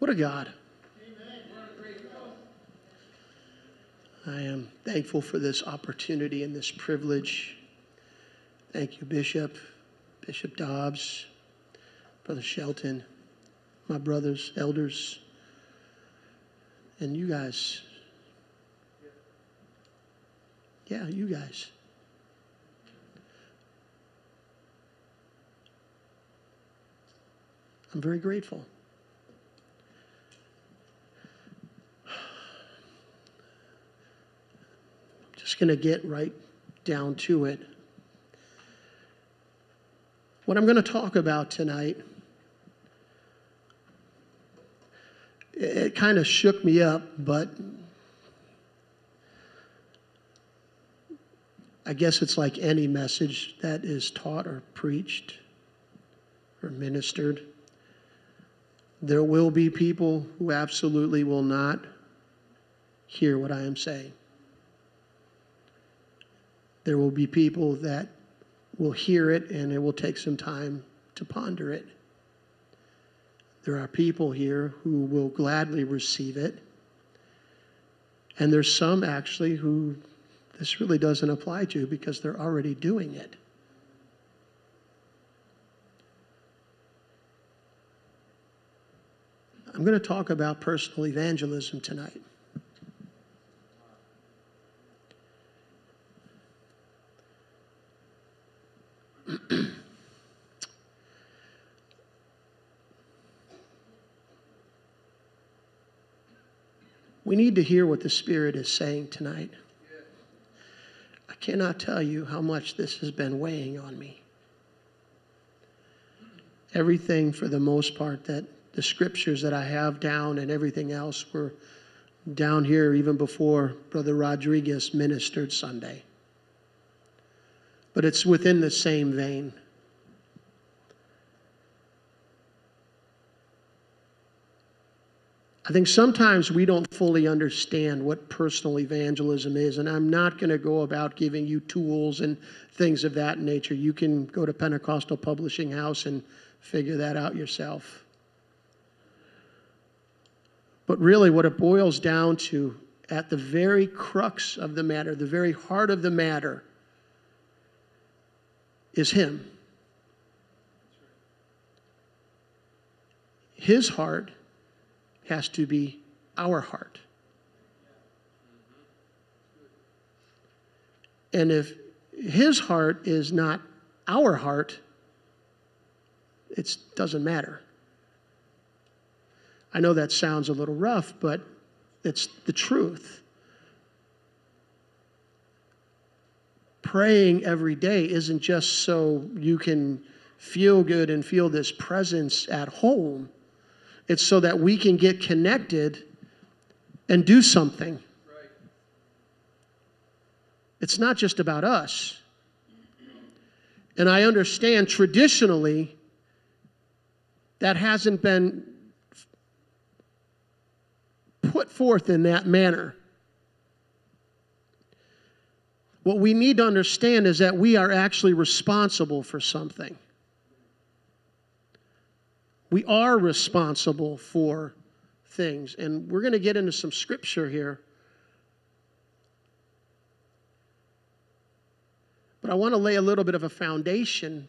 What a God. I am thankful for this opportunity and this privilege. Thank you, Bishop, Bishop Dobbs, Brother Shelton, my brothers, elders, and you guys. Yeah, you guys. I'm very grateful. Going to get right down to it. What I'm going to talk about tonight, it kind of shook me up, but I guess it's like any message that is taught or preached or ministered. There will be people who absolutely will not hear what I am saying. There will be people that will hear it and it will take some time to ponder it. There are people here who will gladly receive it. And there's some actually who this really doesn't apply to because they're already doing it. I'm going to talk about personal evangelism tonight. we need to hear what the Spirit is saying tonight. I cannot tell you how much this has been weighing on me. Everything, for the most part, that the scriptures that I have down and everything else were down here even before Brother Rodriguez ministered Sunday. But it's within the same vein. I think sometimes we don't fully understand what personal evangelism is, and I'm not going to go about giving you tools and things of that nature. You can go to Pentecostal Publishing House and figure that out yourself. But really, what it boils down to at the very crux of the matter, the very heart of the matter, is Him. His heart has to be our heart. And if His heart is not our heart, it doesn't matter. I know that sounds a little rough, but it's the truth. Praying every day isn't just so you can feel good and feel this presence at home, it's so that we can get connected and do something. It's not just about us. And I understand traditionally that hasn't been put forth in that manner. What we need to understand is that we are actually responsible for something. We are responsible for things. And we're going to get into some scripture here. But I want to lay a little bit of a foundation.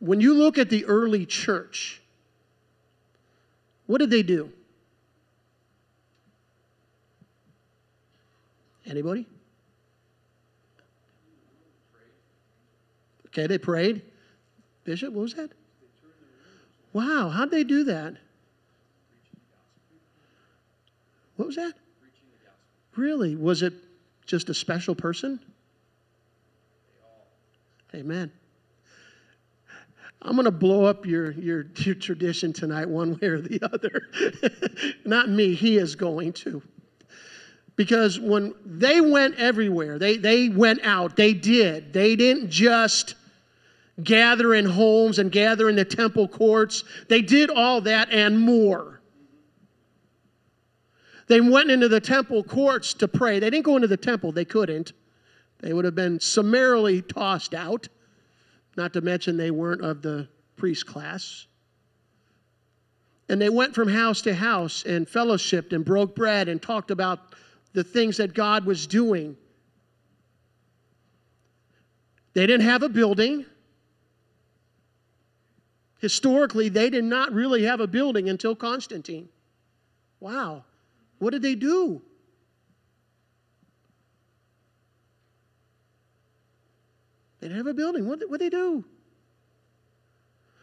When you look at the early church, what did they do? Anybody? Okay, they prayed. Bishop, what was that? Wow, how'd they do that? What was that? Really? Was it just a special person? Amen. I'm going to blow up your, your, your tradition tonight, one way or the other. Not me, he is going to. Because when they went everywhere, they, they went out, they did. They didn't just gather in homes and gather in the temple courts. They did all that and more. They went into the temple courts to pray. They didn't go into the temple, they couldn't. They would have been summarily tossed out, not to mention they weren't of the priest class. And they went from house to house and fellowshipped and broke bread and talked about the things that God was doing. They didn't have a building. Historically, they did not really have a building until Constantine. Wow. What did they do? They didn't have a building. What did they do?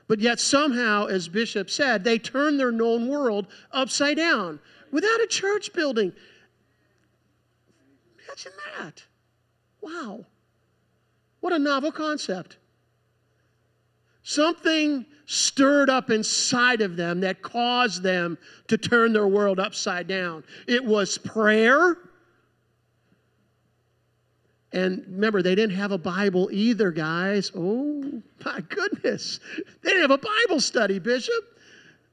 But yet, somehow, as Bishop said, they turned their known world upside down without a church building. Imagine that. Wow. What a novel concept. Something stirred up inside of them that caused them to turn their world upside down. It was prayer. And remember, they didn't have a Bible either, guys. Oh, my goodness. They didn't have a Bible study, Bishop.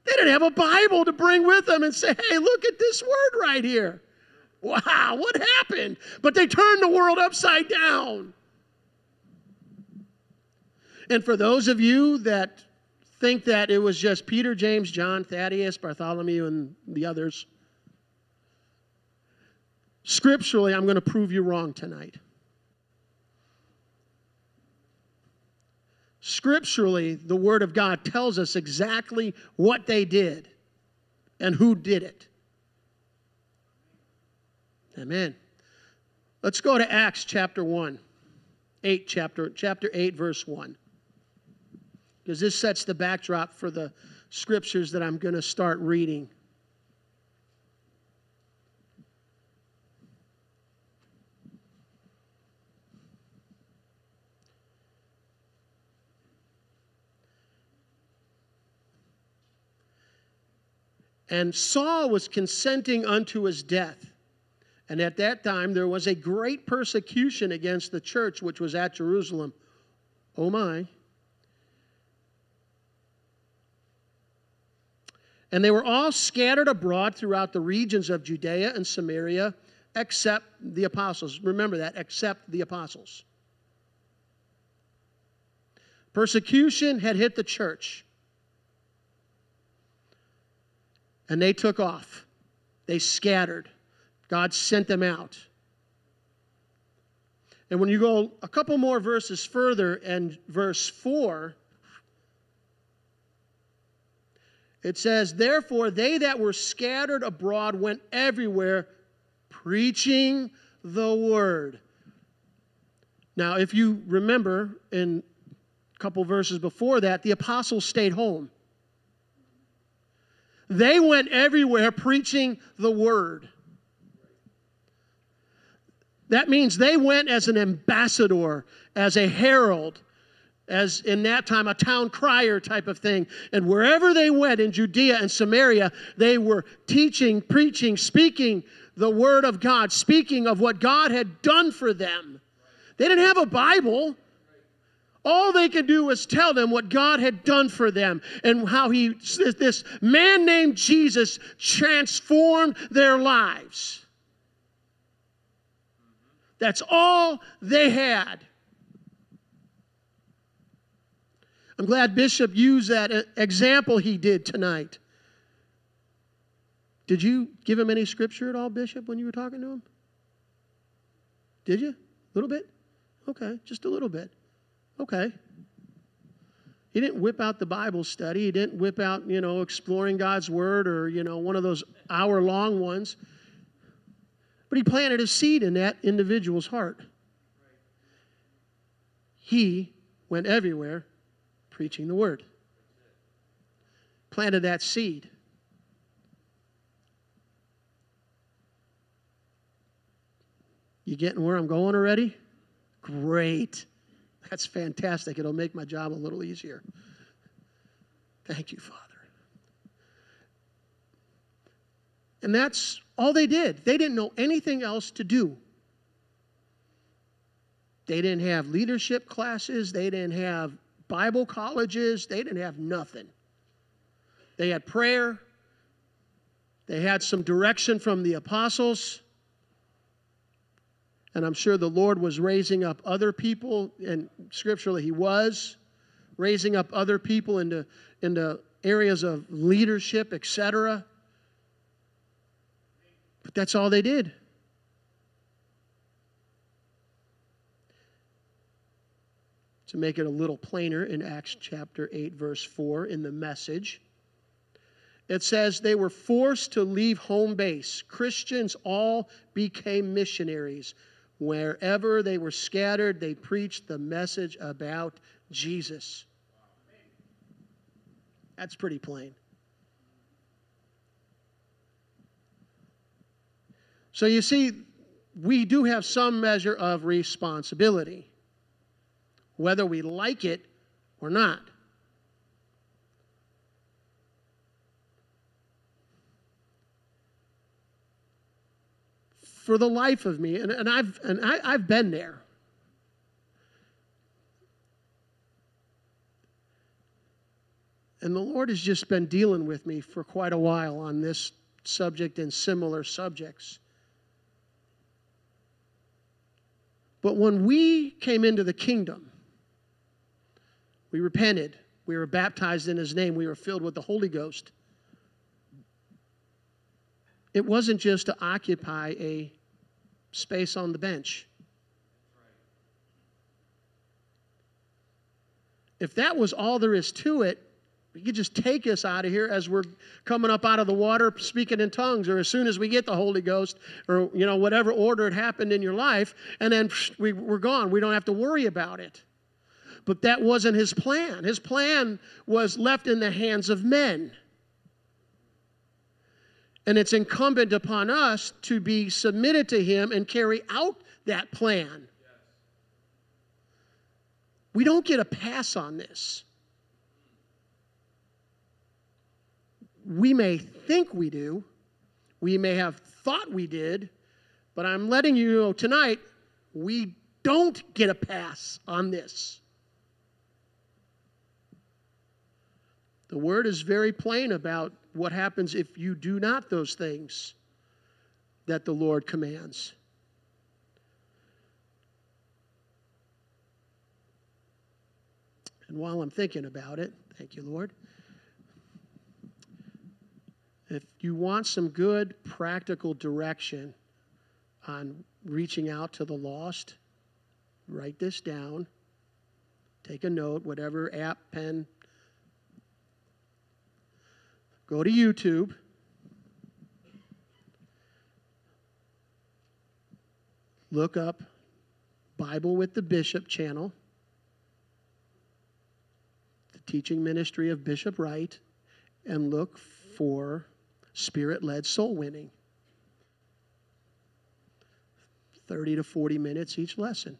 They didn't have a Bible to bring with them and say, hey, look at this word right here. Wow, what happened? But they turned the world upside down. And for those of you that think that it was just Peter, James, John, Thaddeus, Bartholomew, and the others, scripturally, I'm going to prove you wrong tonight. Scripturally, the Word of God tells us exactly what they did and who did it. Amen. Let's go to Acts chapter 1. 8 chapter chapter 8 verse 1 because this sets the backdrop for the scriptures that I'm going to start reading. And Saul was consenting unto his death. And at that time, there was a great persecution against the church which was at Jerusalem. Oh my. And they were all scattered abroad throughout the regions of Judea and Samaria, except the apostles. Remember that, except the apostles. Persecution had hit the church. And they took off. They scattered. God sent them out. And when you go a couple more verses further, and verse 4, It says, Therefore, they that were scattered abroad went everywhere preaching the word. Now, if you remember in a couple verses before that, the apostles stayed home. They went everywhere preaching the word. That means they went as an ambassador, as a herald, as in that time a town crier type of thing. And wherever they went in Judea and Samaria, they were teaching, preaching, speaking the word of God, speaking of what God had done for them. They didn't have a Bible. All they could do was tell them what God had done for them and how he this man named Jesus transformed their lives. That's all they had. I'm glad Bishop used that example he did tonight. Did you give him any scripture at all, Bishop, when you were talking to him? Did you? A little bit? Okay, just a little bit. Okay. He didn't whip out the Bible study. He didn't whip out, you know, exploring God's Word or, you know, one of those hour long ones. But he planted a seed in that individual's heart. He went everywhere preaching the word. Planted that seed. You getting where I'm going already? Great. That's fantastic. It'll make my job a little easier. Thank you, Father. And that's all they did. They didn't know anything else to do. They didn't have leadership classes, they didn't have Bible colleges, they didn't have nothing. They had prayer, they had some direction from the apostles. And I'm sure the Lord was raising up other people, and scripturally, He was raising up other people into, into areas of leadership, etc. But that's all they did. To make it a little plainer in Acts chapter 8, verse 4, in the message, it says they were forced to leave home base. Christians all became missionaries. Wherever they were scattered, they preached the message about Jesus. That's pretty plain. So you see, we do have some measure of responsibility, whether we like it or not. For the life of me, and, and I've and I, I've been there. And the Lord has just been dealing with me for quite a while on this subject and similar subjects. But when we came into the kingdom, we repented, we were baptized in His name, we were filled with the Holy Ghost. It wasn't just to occupy a space on the bench. If that was all there is to it, you could just take us out of here as we're coming up out of the water speaking in tongues, or as soon as we get the Holy Ghost, or you know, whatever order it happened in your life, and then we, we're gone. We don't have to worry about it. But that wasn't his plan. His plan was left in the hands of men. And it's incumbent upon us to be submitted to him and carry out that plan. We don't get a pass on this. we may think we do, we may have thought we did, but I'm letting you know tonight, we don't get a pass on this. The word is very plain about what happens if you do not those things that the Lord commands. And while I'm thinking about it, thank you, Lord. If you want some good practical direction on reaching out to the lost, write this down. Take a note, whatever app, pen. Go to YouTube. Look up Bible with the Bishop channel, the teaching ministry of Bishop Wright, and look for spirit led soul winning. 30 to 40 minutes each lesson.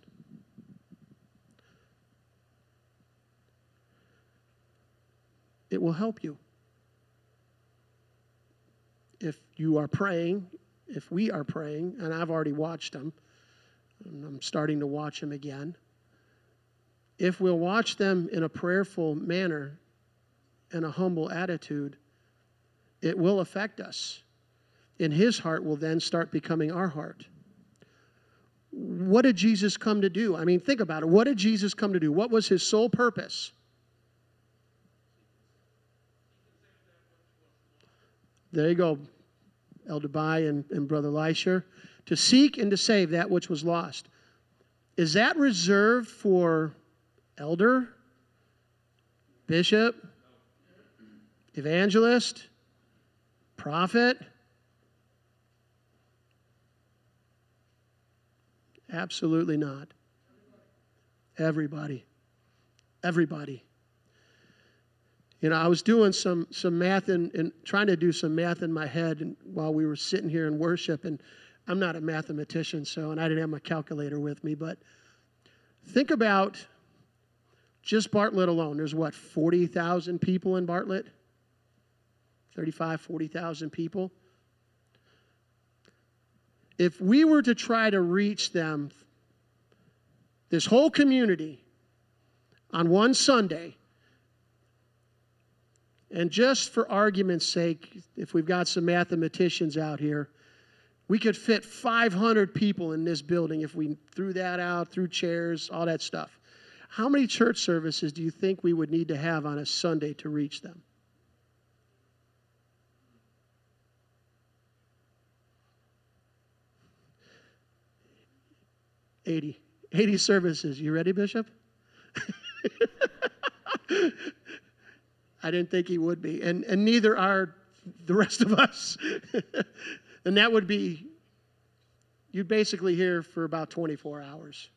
It will help you. If you are praying, if we are praying, and I've already watched them, and I'm starting to watch them again. If we'll watch them in a prayerful manner and a humble attitude, it will affect us. And his heart will then start becoming our heart. What did Jesus come to do? I mean, think about it. What did Jesus come to do? What was his sole purpose? There you go, Elder Bai and, and Brother Leisher. To seek and to save that which was lost. Is that reserved for elder, bishop, evangelist, Prophet? Absolutely not. Everybody. Everybody. You know, I was doing some, some math and, trying to do some math in my head and, while we were sitting here in worship, and I'm not a mathematician, so, and I didn't have my calculator with me, but think about just Bartlett alone. There's what, 40,000 people in Bartlett? 35, 40,000 people. If we were to try to reach them, this whole community, on one Sunday, and just for argument's sake, if we've got some mathematicians out here, we could fit 500 people in this building if we threw that out, threw chairs, all that stuff. How many church services do you think we would need to have on a Sunday to reach them? Eighty. 80 services. You ready, Bishop? I didn't think he would be. And, and neither are the rest of us. and that would be, you'd basically hear for about 24 hours.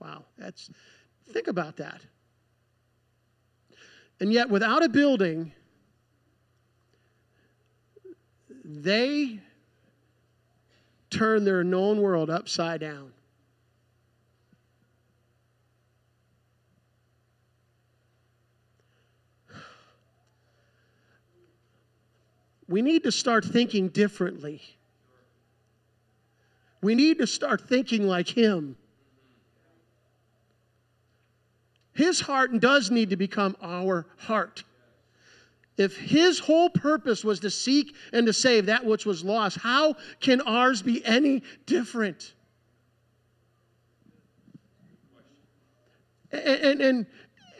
Wow, that's, think about that. And yet, without a building, they turn their known world upside down. We need to start thinking differently. We need to start thinking like Him. His heart does need to become our heart. If his whole purpose was to seek and to save that which was lost, how can ours be any different? And, and,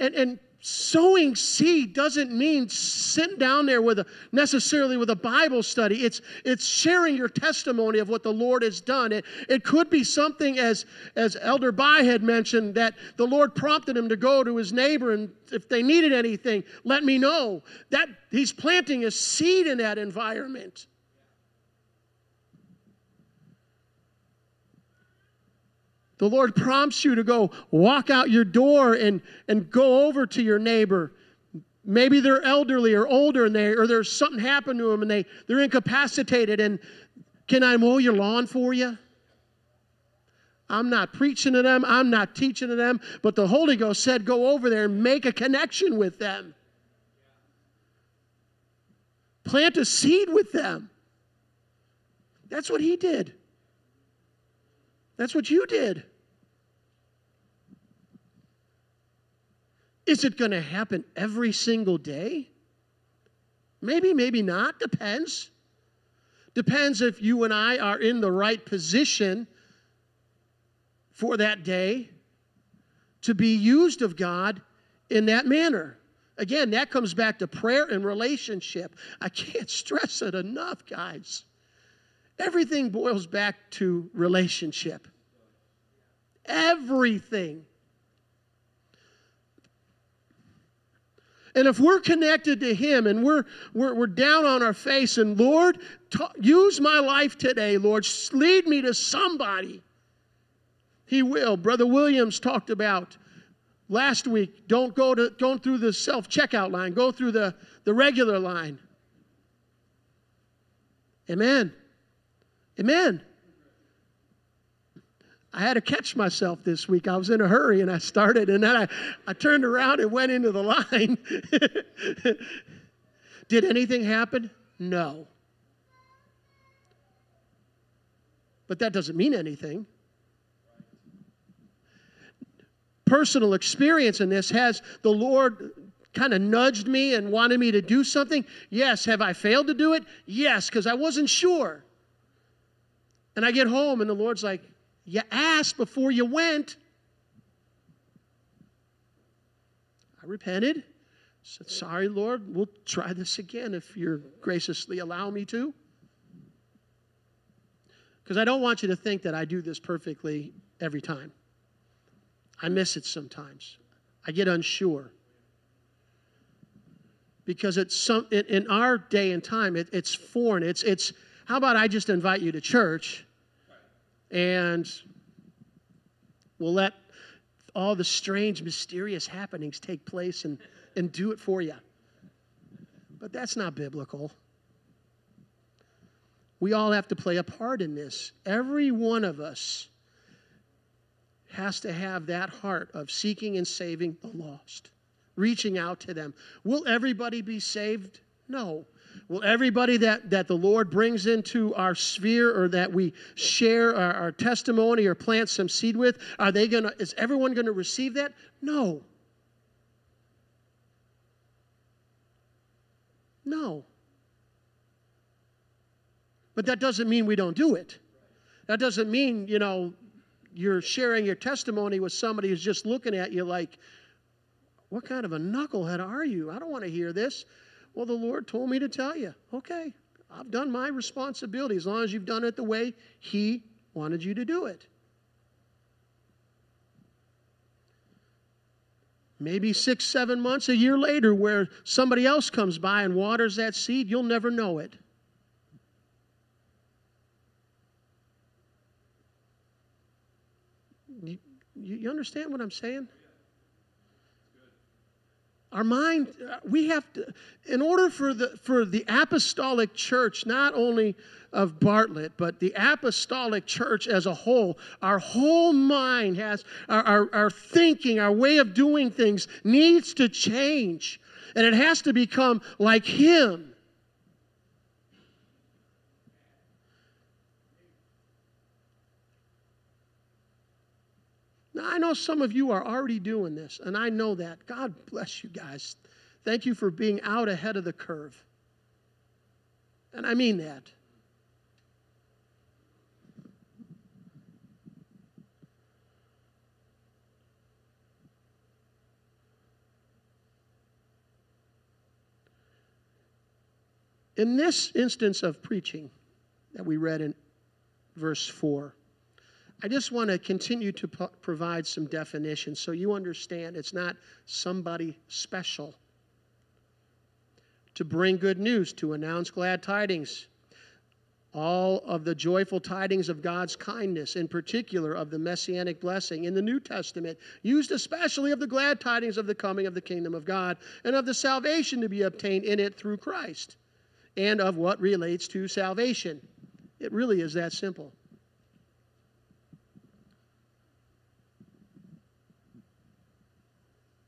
and, and, sowing seed doesn't mean sitting down there with a necessarily with a bible study. It's it's sharing your testimony of what the lord has done. It, it could be something as as elder Bai had mentioned that the lord prompted him to go to his neighbor and if they needed anything let me know. That he's planting a seed in that environment The Lord prompts you to go walk out your door and, and go over to your neighbor. Maybe they're elderly or older and they or there's something happened to them and they, they're incapacitated and can I mow your lawn for you? I'm not preaching to them, I'm not teaching to them, but the Holy Ghost said go over there and make a connection with them. Plant a seed with them. That's what he did. That's what you did. Is it going to happen every single day? Maybe, maybe not. Depends. Depends if you and I are in the right position for that day to be used of God in that manner. Again, that comes back to prayer and relationship. I can't stress it enough, guys. Everything boils back to relationship. Everything. And if we're connected to Him and we're, we're, we're down on our face and Lord, use my life today, Lord, lead me to somebody, He will. Brother Williams talked about last week don't go to don't through the self checkout line, go through the, the regular line. Amen. Amen. I had to catch myself this week. I was in a hurry and I started, and then I, I turned around and went into the line. Did anything happen? No. But that doesn't mean anything. Personal experience in this has the Lord kind of nudged me and wanted me to do something? Yes. Have I failed to do it? Yes, because I wasn't sure. And I get home and the Lord's like, You asked before you went. I repented. Said, Sorry, Lord, we'll try this again if you graciously allow me to. Because I don't want you to think that I do this perfectly every time. I miss it sometimes. I get unsure. Because it's some, in our day and time, it, it's foreign. It's, it's, how about I just invite you to church and we'll let all the strange, mysterious happenings take place and, and do it for you. But that's not biblical. We all have to play a part in this. Every one of us has to have that heart of seeking and saving the lost, reaching out to them. Will everybody be saved? No. Will everybody that, that the Lord brings into our sphere or that we share our, our testimony or plant some seed with, are they gonna, is everyone gonna receive that? No. No. But that doesn't mean we don't do it. That doesn't mean, you know, you're sharing your testimony with somebody who's just looking at you like, what kind of a knucklehead are you? I don't want to hear this. Well, the Lord told me to tell you. Okay, I've done my responsibility as long as you've done it the way He wanted you to do it. Maybe six, seven months, a year later, where somebody else comes by and waters that seed, you'll never know it. You, you understand what I'm saying? Our mind, uh, we have to, in order for the, for the apostolic church, not only of Bartlett, but the apostolic church as a whole, our whole mind has, our, our, our thinking, our way of doing things needs to change. And it has to become like Him. Now, I know some of you are already doing this, and I know that. God bless you guys. Thank you for being out ahead of the curve. And I mean that. In this instance of preaching that we read in verse 4, I just want to continue to po- provide some definitions so you understand it's not somebody special. To bring good news, to announce glad tidings, all of the joyful tidings of God's kindness, in particular of the messianic blessing in the New Testament, used especially of the glad tidings of the coming of the kingdom of God and of the salvation to be obtained in it through Christ, and of what relates to salvation. It really is that simple.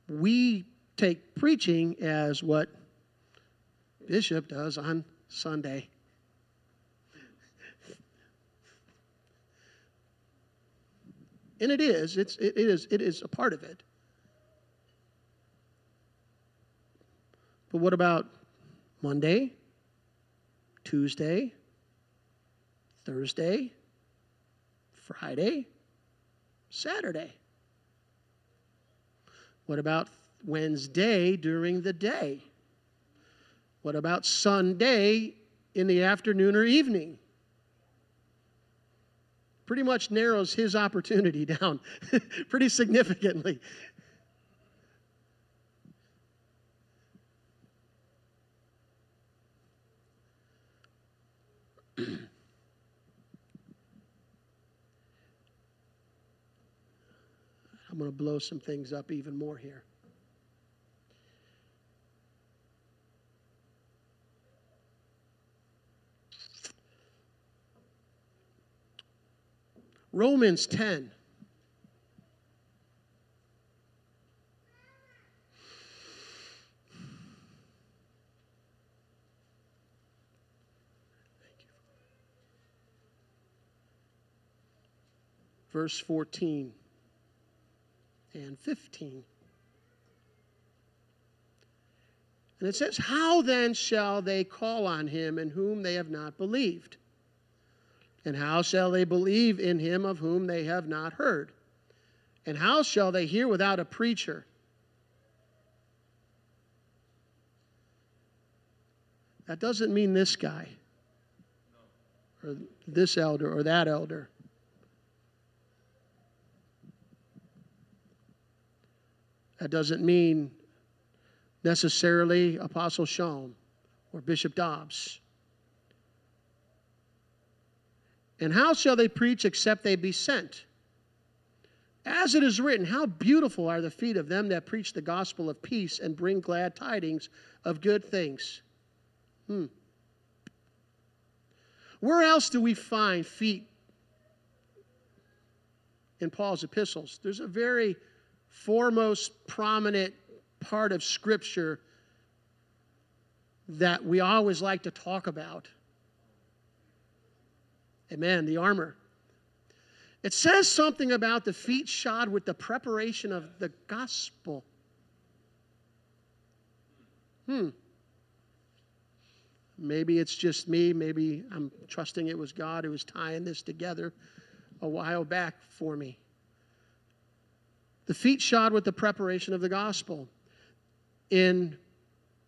We take preaching as what Bishop does on Sunday. And it is, it's, it is, it is a part of it. But what about Monday, Tuesday, Thursday, Friday, Saturday? What about Wednesday during the day? What about Sunday in the afternoon or evening? Pretty much narrows his opportunity down pretty significantly. I'm going to blow some things up even more here. Romans 10. Verse 14 and 15. And it says, How then shall they call on him in whom they have not believed? And how shall they believe in him of whom they have not heard? And how shall they hear without a preacher? That doesn't mean this guy, or this elder, or that elder. That doesn't mean necessarily Apostle Sean or Bishop Dobbs. And how shall they preach except they be sent? As it is written, how beautiful are the feet of them that preach the gospel of peace and bring glad tidings of good things. Hmm. Where else do we find feet in Paul's epistles? There's a very foremost prominent part of Scripture that we always like to talk about. Amen, the armor. It says something about the feet shod with the preparation of the gospel. Hmm. Maybe it's just me. Maybe I'm trusting it was God who was tying this together a while back for me. The feet shod with the preparation of the gospel. In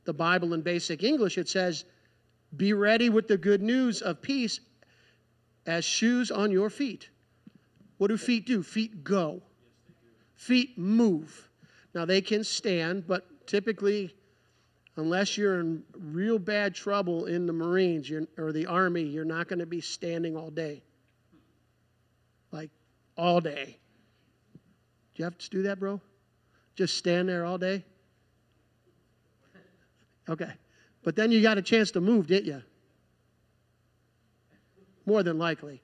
the Bible in basic English, it says, Be ready with the good news of peace as shoes on your feet. What do feet do? Feet go. Feet move. Now they can stand, but typically, unless you're in real bad trouble in the Marines or the Army, you're not going to be standing all day. Like all day. Do you have to do that, bro? Just stand there all day? Okay. But then you got a chance to move, didn't you? More than likely.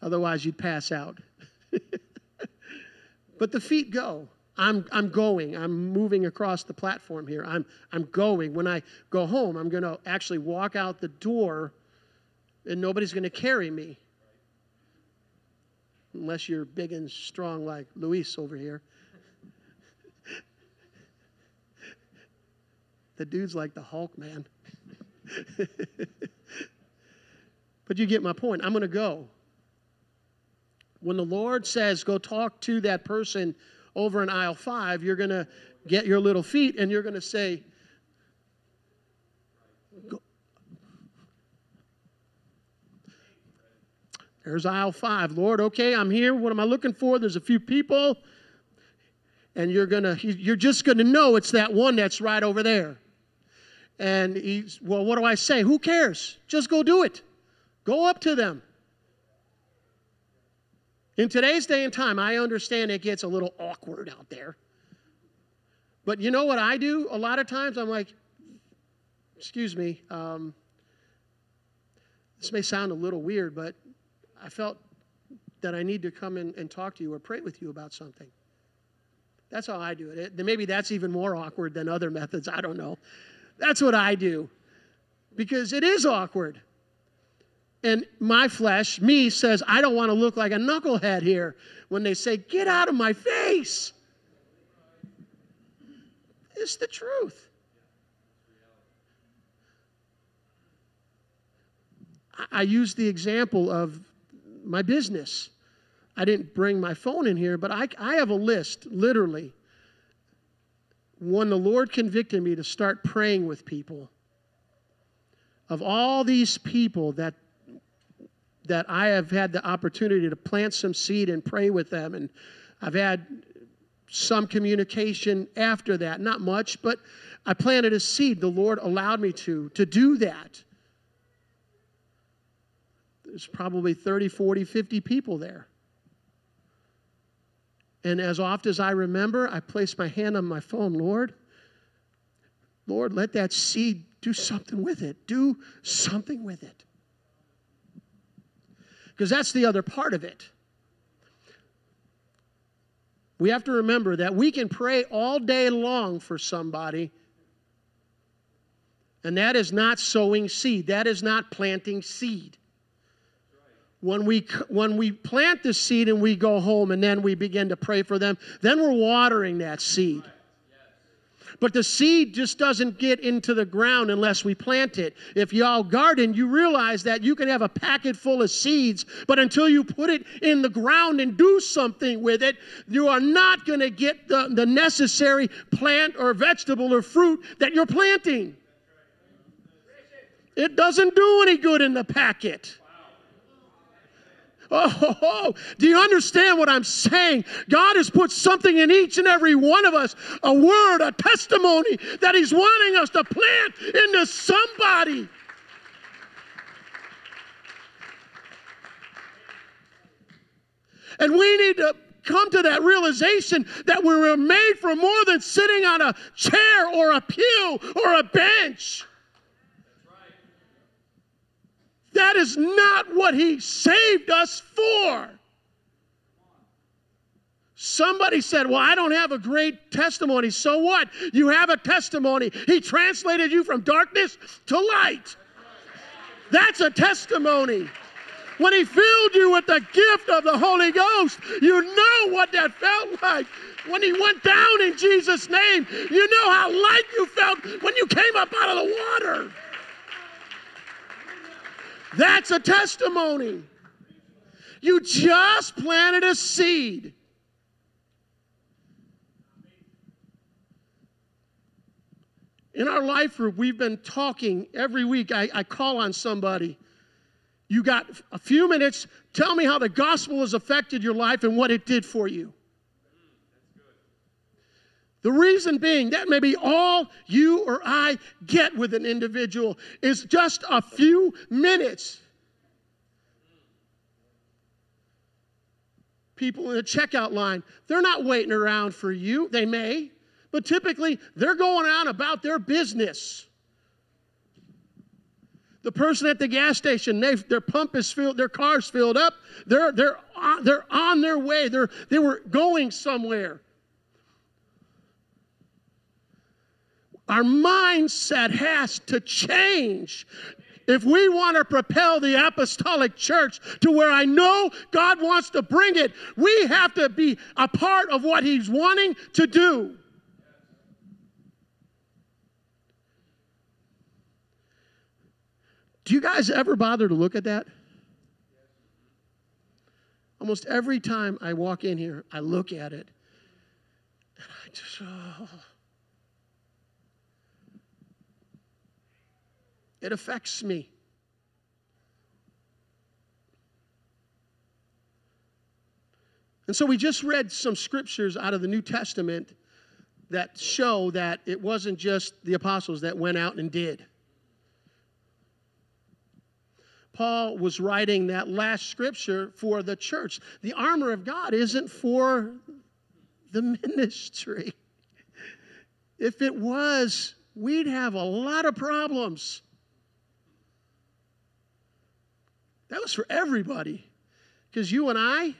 Otherwise, you'd pass out. but the feet go. I'm, I'm going. I'm moving across the platform here. I'm, I'm going. When I go home, I'm going to actually walk out the door and nobody's going to carry me. Unless you're big and strong like Luis over here. The dude's like the Hulk, man. but you get my point. I'm going to go. When the Lord says, go talk to that person over in aisle five, you're going to get your little feet and you're going to say, There's aisle five. Lord, okay, I'm here. What am I looking for? There's a few people. And you're gonna, you're just gonna know it's that one that's right over there. And he's, well, what do I say? Who cares? Just go do it. Go up to them. In today's day and time, I understand it gets a little awkward out there. But you know what I do? A lot of times I'm like, excuse me, um, this may sound a little weird, but I felt that I need to come in and talk to you or pray with you about something. That's how I do it. maybe that's even more awkward than other methods. I don't know. That's what I do because it is awkward. And my flesh, me, says, I don't want to look like a knucklehead here when they say, Get out of my face. It's the truth. I use the example of my business. I didn't bring my phone in here, but I, I have a list, literally, when the Lord convicted me to start praying with people, of all these people that that I have had the opportunity to plant some seed and pray with them, and I've had some communication after that, not much, but I planted a seed. The Lord allowed me to to do that. There's probably 30, 40, 50 people there. And as oft as I remember, I place my hand on my phone, Lord, Lord, let that seed do something with it. Do something with it. Because that's the other part of it. We have to remember that we can pray all day long for somebody, and that is not sowing seed, that is not planting seed when we when we plant the seed and we go home and then we begin to pray for them then we're watering that seed but the seed just doesn't get into the ground unless we plant it. If y'all garden, you realize that you can have a packet full of seeds, but until you put it in the ground and do something with it, you are not going to get the, the necessary plant or vegetable or fruit that you're planting. It doesn't do any good in the packet. Oh, do you understand what I'm saying? God has put something in each and every one of us a word, a testimony that He's wanting us to plant into somebody. And we need to come to that realization that we were made for more than sitting on a chair or a pew or a bench. That is not what He saved us for. Somebody said, Well, I don't have a great testimony. So what? You have a testimony. He translated you from darkness to light. That's a testimony. When He filled you with the gift of the Holy Ghost, you know what that felt like. When He went down in Jesus' name, you know how light you felt when you came up out of the water. That's a testimony. You just planted a seed. In our life group, we've been talking every week. I, I call on somebody. You got a few minutes. Tell me how the gospel has affected your life and what it did for you. The reason being that may be all you or I get with an individual is just a few minutes. People in the checkout line, they're not waiting around for you. They may, but typically they're going on about their business. The person at the gas station, their pump is filled, their car's filled up. They're, they're, on, they're on their way. They're, they were going somewhere. Our mindset has to change. If we want to propel the apostolic church to where I know God wants to bring it, we have to be a part of what He's wanting to do. Do you guys ever bother to look at that? Almost every time I walk in here, I look at it and I just, oh. It affects me. And so we just read some scriptures out of the New Testament that show that it wasn't just the apostles that went out and did. Paul was writing that last scripture for the church. The armor of God isn't for the ministry. If it was, we'd have a lot of problems. That was for everybody. Because you and I,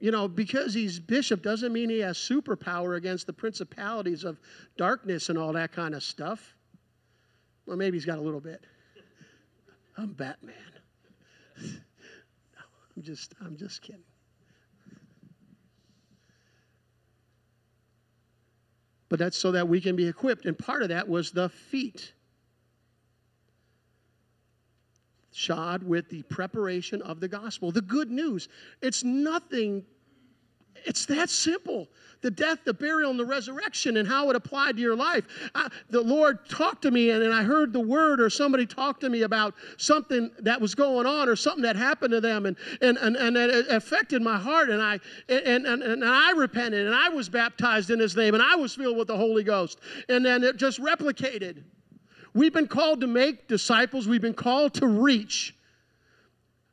you know, because he's bishop doesn't mean he has superpower against the principalities of darkness and all that kind of stuff. Well, maybe he's got a little bit. I'm Batman. I'm just, I'm just kidding. But that's so that we can be equipped. And part of that was the feet shod with the preparation of the gospel, the good news. It's nothing, it's that simple. The death, the burial, and the resurrection, and how it applied to your life. I, the Lord talked to me, and, and I heard the word, or somebody talked to me about something that was going on, or something that happened to them, and, and, and, and it affected my heart. And I, and, and, and I repented, and I was baptized in His name, and I was filled with the Holy Ghost. And then it just replicated. We've been called to make disciples, we've been called to reach.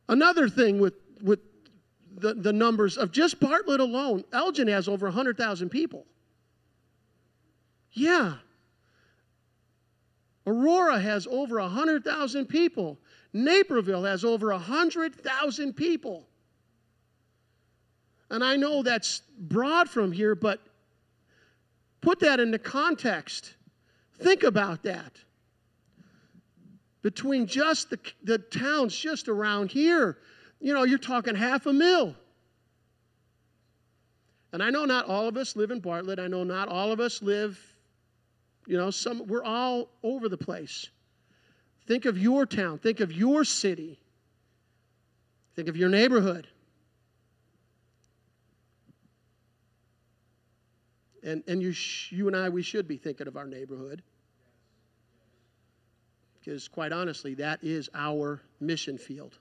Another thing with, with the, the numbers of just Bartlett alone, Elgin has over 100,000 people. Yeah. Aurora has over 100,000 people. Naperville has over 100,000 people. And I know that's broad from here, but put that into context. Think about that between just the, the towns just around here, you know, you're talking half a mil. And I know not all of us live in Bartlett. I know not all of us live, you know, some we're all over the place. Think of your town, think of your city. Think of your neighborhood. And, and you, sh- you and I, we should be thinking of our neighborhood. Because, quite honestly, that is our mission field.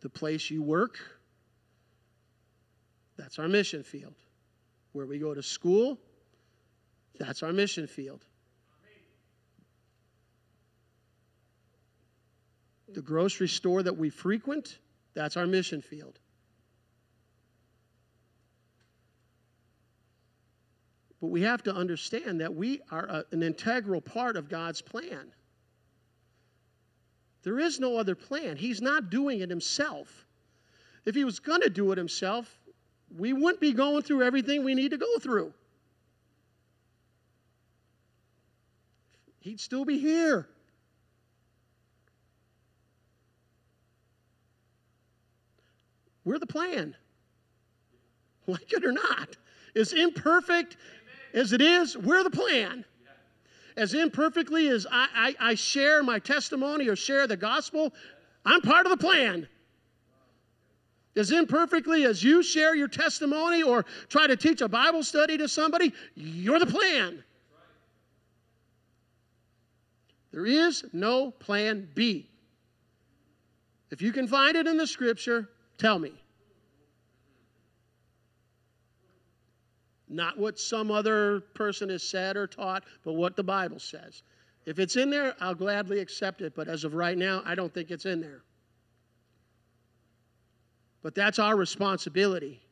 The place you work, that's our mission field. Where we go to school, that's our mission field. The grocery store that we frequent, that's our mission field. But we have to understand that we are a, an integral part of God's plan. There is no other plan. He's not doing it himself. If he was going to do it himself, we wouldn't be going through everything we need to go through. He'd still be here. We're the plan. Like it or not. As imperfect as it is, we're the plan. As imperfectly as I, I, I share my testimony or share the gospel, I'm part of the plan. as imperfectly as you share your testimony or try to teach a Bible study to somebody, you're the plan. There is no plan B. If you can find it in the scripture, tell me. Not what some other person has said or taught, but what the Bible says. If it's in there, I'll gladly accept it, but as of right now, I don't think it's in there. But that's our responsibility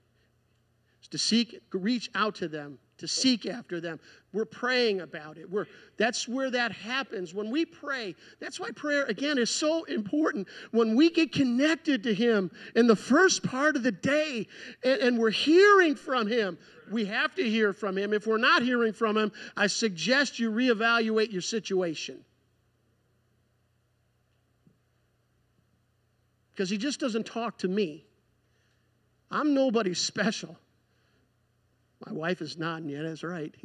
is to seek, reach out to them, to seek after them. We're praying about it. We're, that's where that happens. When we pray, that's why prayer, again, is so important. When we get connected to Him in the first part of the day and, and we're hearing from Him, we have to hear from Him. If we're not hearing from Him, I suggest you reevaluate your situation. Because He just doesn't talk to me. I'm nobody special. My wife is nodding. Yeah, that's right.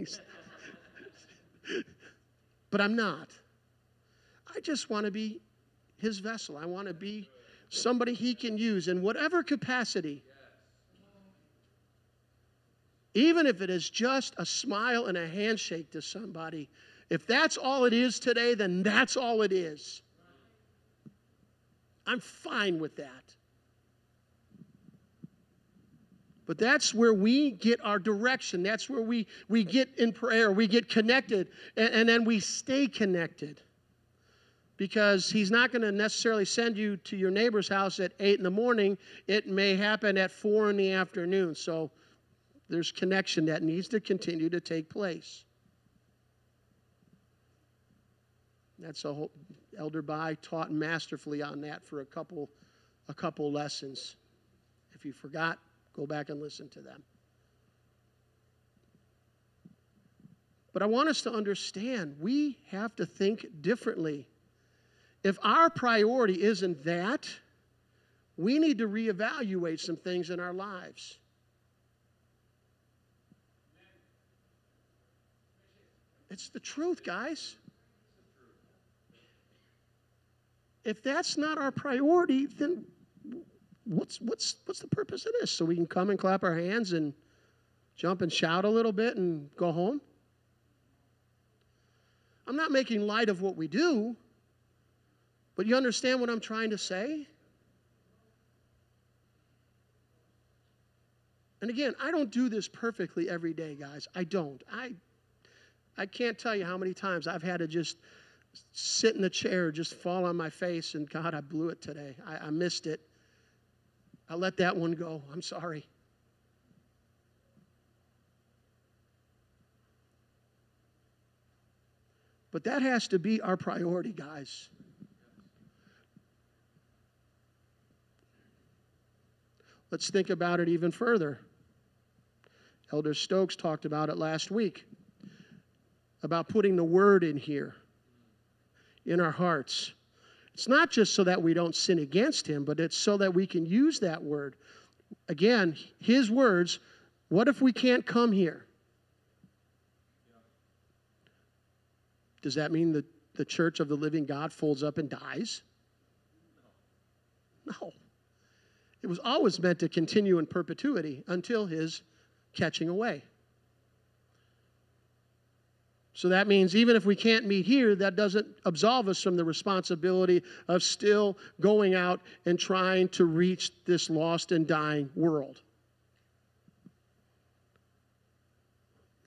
But I'm not. I just want to be his vessel. I want to be somebody he can use in whatever capacity. Even if it is just a smile and a handshake to somebody, if that's all it is today, then that's all it is. I'm fine with that. But that's where we get our direction. That's where we, we get in prayer. We get connected, and, and then we stay connected. Because he's not going to necessarily send you to your neighbor's house at 8 in the morning. It may happen at 4 in the afternoon. So there's connection that needs to continue to take place. That's a whole, Elder By taught masterfully on that for a couple, a couple lessons. If you forgot, Go back and listen to them. But I want us to understand we have to think differently. If our priority isn't that, we need to reevaluate some things in our lives. It's the truth, guys. If that's not our priority, then what's, what's, what's the purpose of this? So we can come and clap our hands and jump and shout a little bit and go home? I'm not making light of what we do, but you understand what I'm trying to say? And again, I don't do this perfectly every day, guys. I don't. I, I can't tell you how many times I've had to just sit in the chair, just fall on my face, and God, I blew it today. I, I missed it. I let that one go. I'm sorry. But that has to be our priority, guys. Let's think about it even further. Elder Stokes talked about it last week about putting the word in here, in our hearts. It's not just so that we don't sin against him, but it's so that we can use that word. Again, his words, what if we can't come here? Does that mean that the church of the living God folds up and dies? No. It was always meant to continue in perpetuity until his catching away. So that means even if we can't meet here, that doesn't absolve us from the responsibility of still going out and trying to reach this lost and dying world.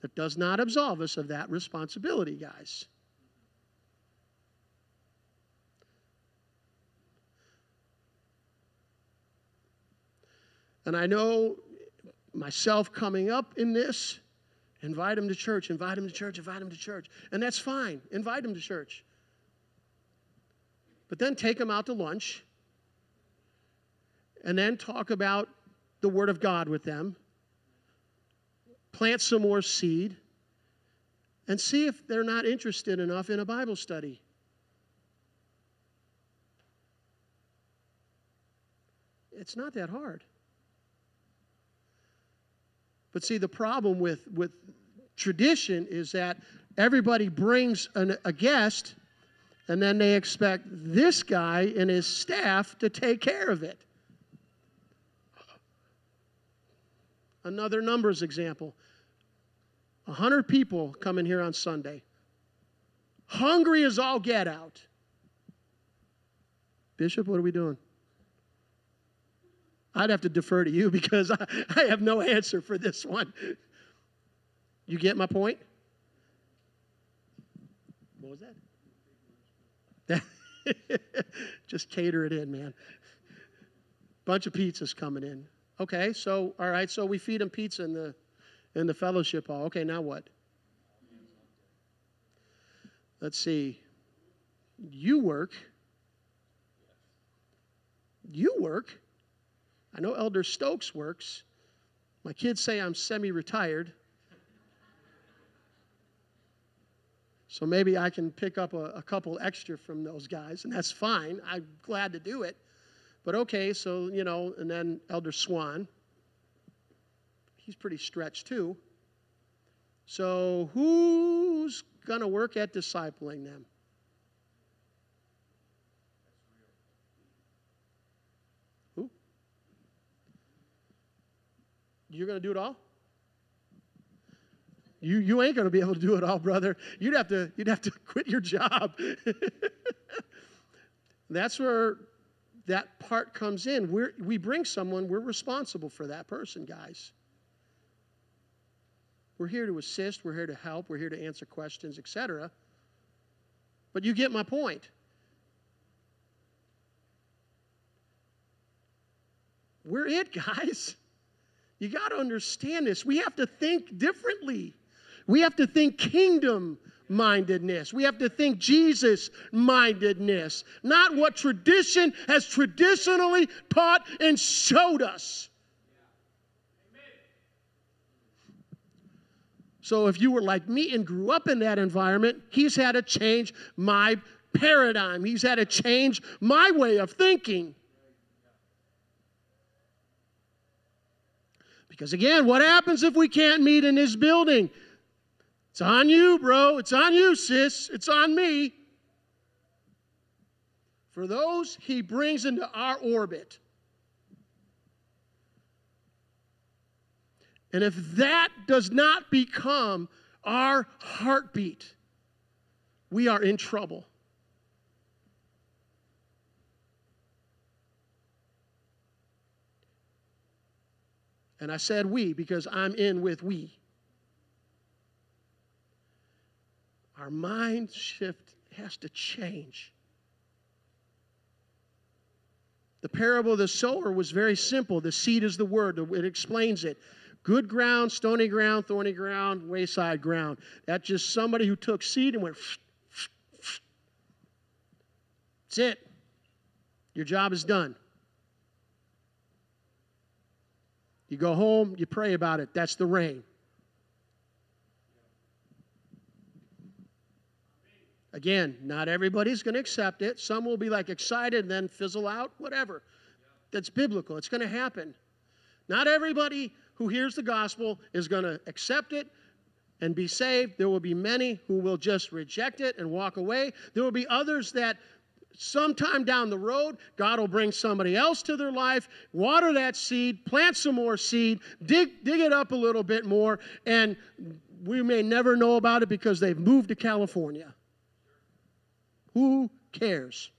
That does not absolve us of that responsibility, guys. And I know myself coming up in this, Invite them to church, invite them to church, invite them to church. And that's fine. Invite them to church. But then take them out to lunch and then talk about the Word of God with them. Plant some more seed and see if they're not interested enough in a Bible study. It's not that hard. But see, the problem with, with tradition is that everybody brings an, a guest and then they expect this guy and his staff to take care of it. Another numbers example. 100 people come in here on Sunday. Hungry as all get out. Bishop, what are we doing? I'd have to defer to you because I, I have no answer for this one. You get my point? What was that? Just cater it in, man. Bunch of pizzas coming in. Okay, so all right, so we feed them pizza in the in the fellowship hall. Okay, now what? Let's see. You work. You work. I know Elder Stokes works. My kids say I'm semi retired. So maybe I can pick up a, a, couple extra from those guys, and that's fine. I'm glad to do it. But okay, so, you know, and then Elder Swan. He's pretty stretched too. So who's going to work at discipling them? You're going to do it all? You, you ain't going to be able to do it all, brother. You'd have to, you'd have to quit your job. That's where that part comes in. We're, we bring someone, we're responsible for that person, guys. We're here to assist, we're here to help, we're here to answer questions, etc. But you get my point. We're it, guys. You got to understand this. We have to think differently. We have to think kingdom mindedness. We have to think Jesus mindedness, not what tradition has traditionally taught and showed us. So if you were like me and grew up in that environment, he's had to change my paradigm. He's had to change my way of thinking. Because again, what happens if we can't meet in this building? It's on you, bro. It's on you, sis. It's on me. For those he brings into our orbit. And if that does not become our heartbeat, we are in trouble. And I said we because I'm in with we. Our mind shift has to change. The parable of the sower was very simple. The seed is the word, it explains it. Good ground, stony ground, thorny ground, wayside ground. That's just somebody who took seed and went. That's it. Your job is done. You go home, you pray about it. That's the rain. Again, not everybody's going to accept it. Some will be like excited and then fizzle out, whatever. That's biblical. It's going to happen. Not everybody who hears the gospel is going to accept it and be saved. There will be many who will just reject it and walk away. There will be others that sometime down the road, God will bring somebody else to their life, water that seed, plant some more seed, dig, dig it up a little bit more, and we may never know about it because they've moved to California. Who cares?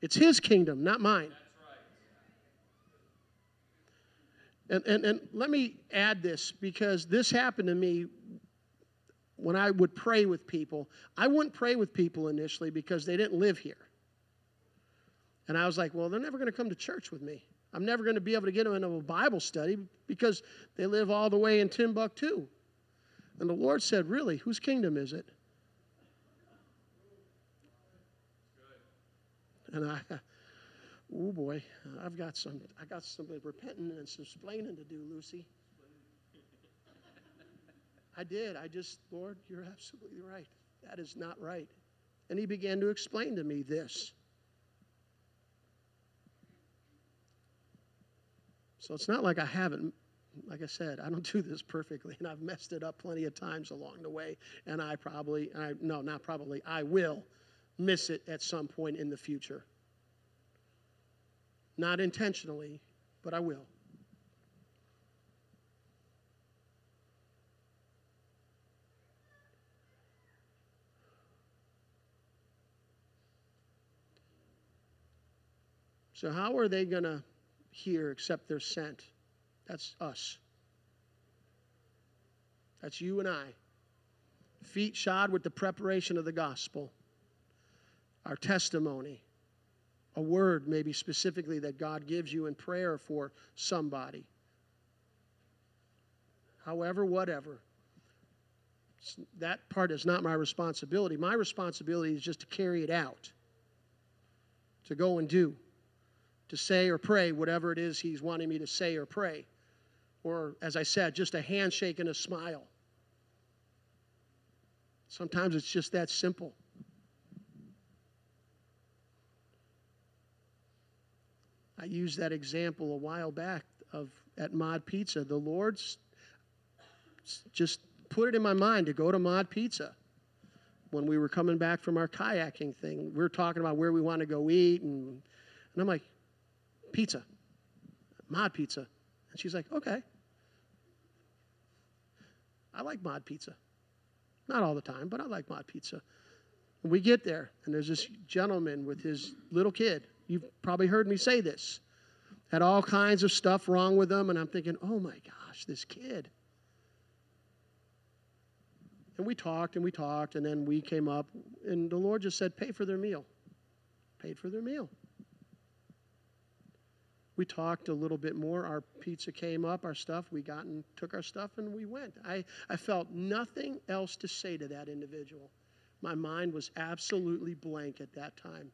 It's his kingdom, not mine. And, and, and let me add this because this happened to me when I would pray with people. I wouldn't pray with people initially because they didn't live here. And I was like, well, they're never going to come to church with me. I'm never going to be able to get them into a Bible study because they live all the way in Timbuktu. And the Lord said, Really, whose kingdom is it? And I, oh boy, I've got some, I got some repenting and some explaining to do, Lucy. I did. I just, Lord, you're absolutely right. That is not right. And he began to explain to me this. So it's not like I haven't, like I said, I don't do this perfectly, and I've messed it up plenty of times along the way. And I probably, I, no, not probably, I will miss it at some point in the future. Not intentionally, but I will. So, how are they going to hear except they're sent? That's us. That's you and I. Feet shod with the preparation of the gospel, our testimony, a word maybe specifically that God gives you in prayer for somebody. However, whatever. That part is not my responsibility. My responsibility is just to carry it out, to go and do, to say or pray whatever it is He's wanting me to say or pray. Or, as I said, just a handshake and a smile. Sometimes it's just that simple. I used that example a while back of at Mod Pizza. The Lord's just put it in my mind to go to Mod Pizza when we were coming back from our kayaking thing. We were talking about where we want to go eat, and, and I'm like, pizza, Mod Pizza. And she's like, okay. I like Mod Pizza. Not all the time, but I like Mod Pizza. And we get there, and there's this gentleman with his little kid. You've probably heard me say this. Had all kinds of stuff wrong with him, and I'm thinking, oh my gosh, this kid. And we talked and we talked, and then we came up, and the Lord just said, Pay for their meal. Paid for their meal. We talked a little bit more. Our pizza came up, our stuff. We got and took our stuff, and we went. I, I felt nothing else to say to that individual. My mind was absolutely blank at that time.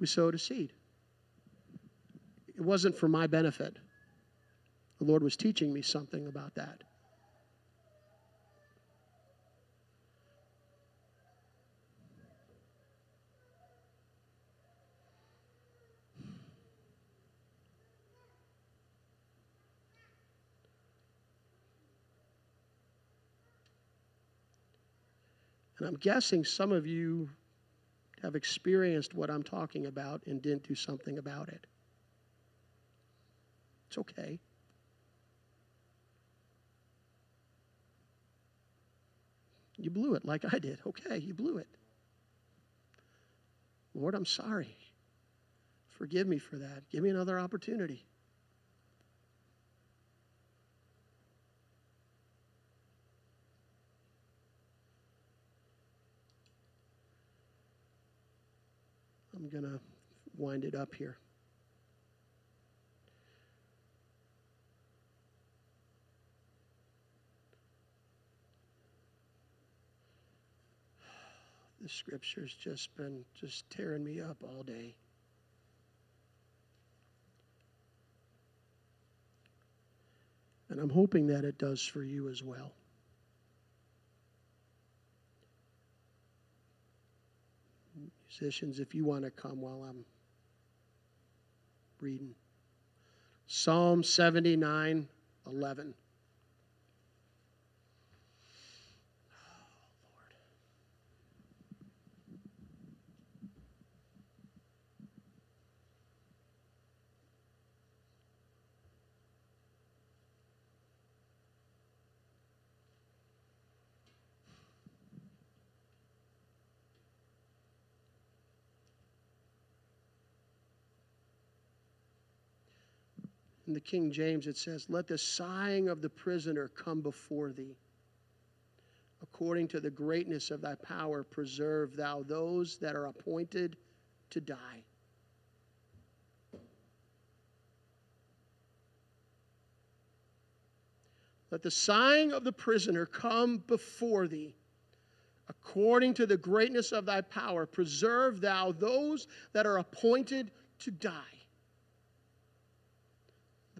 We sowed a seed. It wasn't for my benefit. The Lord was teaching me something about that. And I'm guessing some of you have experienced what I'm talking about and didn't do something about it. It's okay. You blew it like I did. Okay, you blew it. Lord, I'm sorry. Forgive me for that. Give me another opportunity. I'm going to wind it up here. The scripture's just been just tearing me up all day. And I'm hoping that it does for you as well. Musicians, if you want to come while I'm reading. Psalm 79 11. In the King James, it says, Let the sighing of the prisoner come before thee. According to the greatness of thy power, preserve thou those that are appointed to die. Let the sighing of the prisoner come before thee. According to the greatness of thy power, preserve thou those that are appointed to die.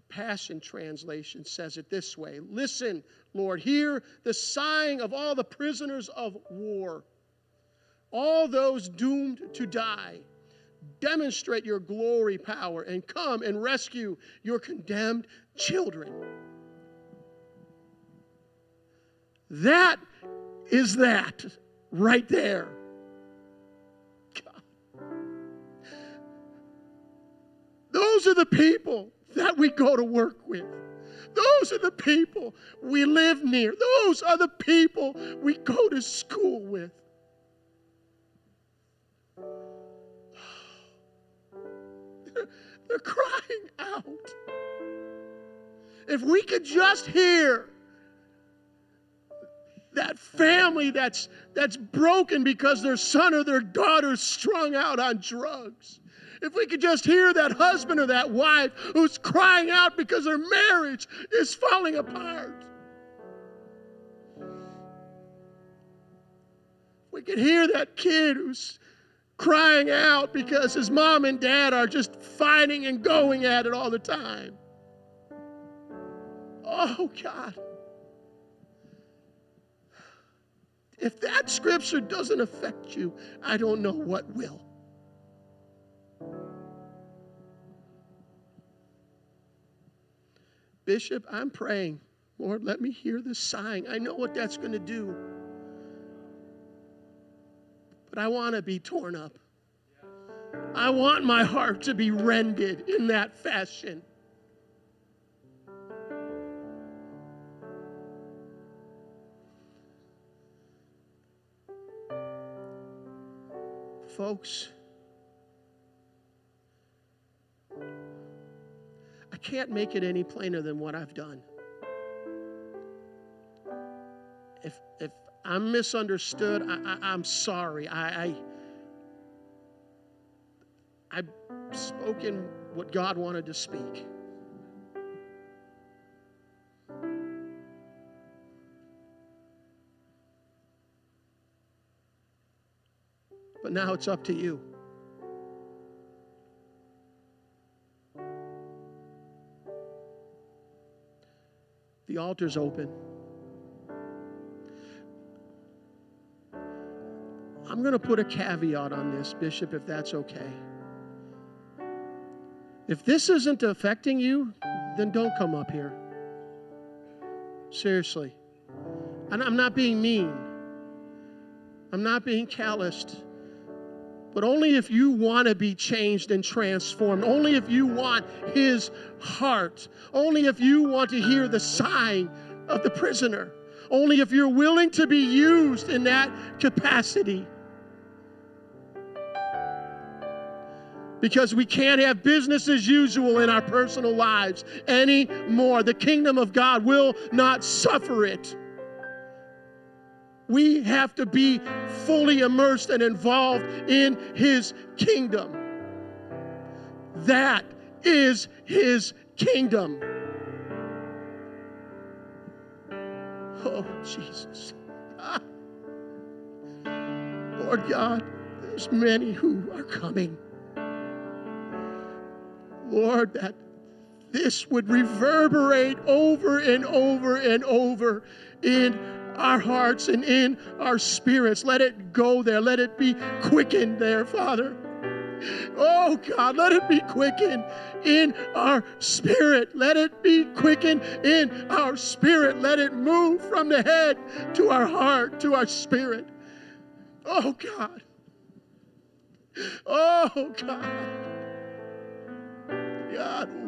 Passion Translation says it this way Listen, Lord, hear the sighing of all the prisoners of war, all those doomed to die. Demonstrate your glory power and come and rescue your condemned children. That is that right there. God. Those are the people that we go to work with. Those are the people we live near. Those are the people we go to school with. They're, crying out. If we could just hear that family that's, that's broken because their son or their daughter's strung out on drugs. If we could just hear that husband or that wife who's crying out because their marriage is falling apart. We could hear that kid who's crying out because his mom and dad are just fighting and going at it all the time. Oh, God. If that scripture doesn't affect you, I don't know what will. Bishop, I'm praying. Lord, let me hear this sighing. I know what that's going to do. But I want to be torn up. I want my heart to be rended in that fashion. Folks, I can't make it any plainer than what I've done. If, if I'm misunderstood, I, I, am sorry. I, I, I've spoken what God wanted to speak. But now it's up to you. The altar's open. I'm going to put a caveat on this, Bishop, if that's okay. If this isn't affecting you, then don't come up here. Seriously. And I'm not being mean, I'm not being calloused. But only if you want to be changed and transformed, only if you want His heart, only if you want to hear the sighing of the prisoner, only if you're willing to be used in that capacity. Because we can't have business as usual in our personal lives anymore. The kingdom of God will not suffer it. We have to be fully immersed and involved in His kingdom. That is His kingdom. Oh, Jesus. Lord God, there's many who are coming. Lord, that this would reverberate over and over and over in our hearts and in our spirits. Let it go there. Let it be quickened there, Father. Oh God, let it be quickened in our spirit. Let it be quickened in our spirit. Let it move from the head to our heart, to our spirit. Oh God. Oh God. God.